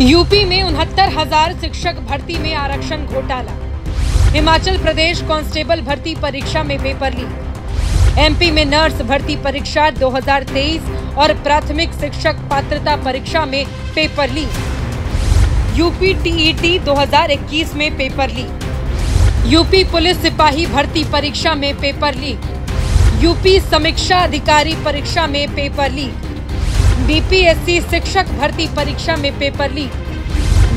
UP में उनहत्तर हज़ार शिक्षक भर्ती में आरक्षण घोटाला। हिमाचल प्रदेश कांस्टेबल भर्ती परीक्षा में पेपर लीक। एमपी में नर्स भर्ती परीक्षा 2023 और प्राथमिक शिक्षक पात्रता परीक्षा में पेपर लीक। यूपी टीईटी 2021 में पेपर लीक। यूपी पुलिस सिपाही भर्ती परीक्षा में पेपर लीक। यूपी समीक्षा अधिकारी परीक्षा में पेपर लीक। बीपीएससी शिक्षक भर्ती परीक्षा में पेपर लीक।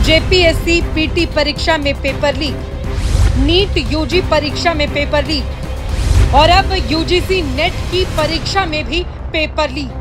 जेपीएससी पीटी परीक्षा में पेपर लीक। नीट यूजी परीक्षा में पेपर लीक। और अब यूजीसी नेट की परीक्षा में भी पेपर लीक।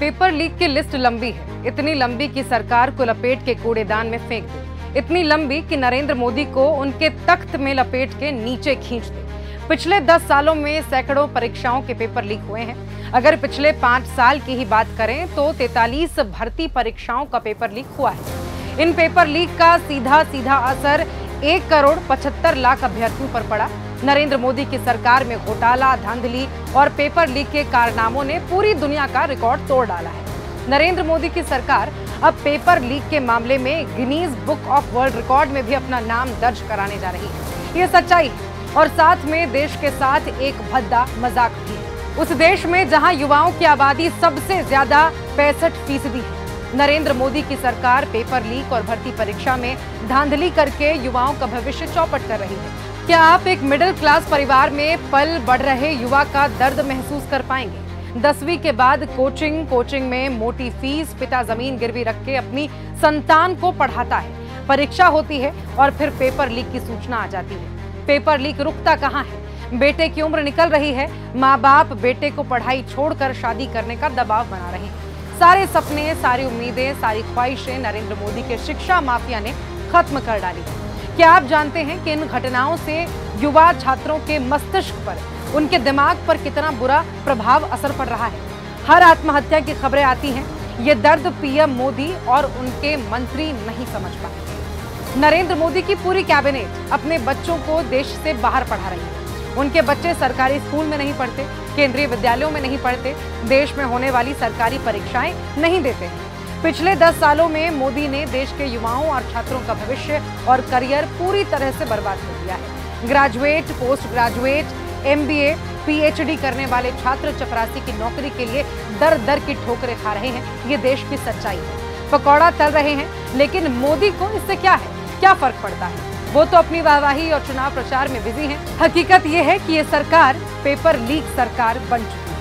पेपर लीक की लिस्ट लंबी है। इतनी लंबी कि सरकार को लपेट के कूड़ेदान में फेंक दे। इतनी लंबी कि नरेंद्र मोदी को उनके तख्त में लपेट के नीचे खींच दे। पिछले दस सालों में सैकड़ों परीक्षाओं के पेपर लीक हुए हैं। अगर पिछले पाँच साल की ही बात करें तो 43 भर्ती परीक्षाओं का पेपर लीक हुआ है। इन पेपर लीक का सीधा सीधा असर एक करोड़ पचहत्तर लाख अभ्यर्थियों पर पड़ा। नरेंद्र मोदी की सरकार में घोटाला, धांधली और पेपर लीक के कारनामों ने पूरी दुनिया का रिकॉर्ड तोड़ डाला है। नरेंद्र मोदी की सरकार अब पेपर लीक के मामले में Guinness book of world record में भी अपना नाम दर्ज कराने जा रही है। ये सच्चाई और साथ में देश के साथ एक भद्दा मज़ाक भी। उस देश में जहाँ युवाओं की आबादी सबसे ज़्यादा पैंसठ फ़ीसदी है, नरेंद्र मोदी की सरकार पेपर लीक और भर्ती परीक्षा में धांधली करके युवाओं का भविष्य चौपट कर रही है। क्या आप एक मिडिल क्लास परिवार में पल बढ़ रहे युवा का दर्द महसूस कर पाएँगे? दसवीं के बाद कोचिंग कोचिंग में मोटी फ़ीस, पिता ज़मीन गिरवी रख के अपनी संतान को पढ़ाता है। परीक्षा होती है और फिर पेपर लीक की सूचना आ जाती है। पेपर लीक रुकता कहाँ है? बेटे की उम्र निकल रही है। माँ बाप बेटे को पढ़ाई छोड़कर शादी करने का दबाव बना रहे हैं। सारे सपने, सारी उम्मीदें, सारी ख्वाहिशें नरेंद्र मोदी के शिक्षा माफिया ने खत्म कर डाली क्या आप जानते हैं कि इन घटनाओं से युवा छात्रों के मस्तिष्क पर, उनके दिमाग पर कितना बुरा प्रभाव असर पड़ रहा है? हर आत्महत्या की खबरें आती हैं। ये दर्द पीएम मोदी और उनके मंत्री नहीं समझ पाए नरेंद्र मोदी की पूरी कैबिनेट अपने बच्चों को देश से बाहर पढ़ा रही है। उनके बच्चे सरकारी स्कूल में नहीं पढ़ते, केंद्रीय विद्यालयों में नहीं पढ़ते, देश में होने वाली सरकारी परीक्षाएँ नहीं देते। पिछले दस सालों में मोदी ने देश के युवाओं और छात्रों का भविष्य और करियर पूरी तरह से बर्बाद कर दिया है। Graduate post graduate MBA, PhD करने वाले छात्र चपरासी की नौकरी के लिए दर दर की ठोकरें खा रहे हैं। ये देश की सच्चाई है। पकौड़ा तल रहे हैं, लेकिन मोदी को इससे क्या है? क्या फ़र्क पड़ता है वो तो अपनी वाहवाही और चुनाव प्रचार में बिज़ी हैं। हकीकत ये है कि ये सरकार पेपर लीक सरकार बन चुकी है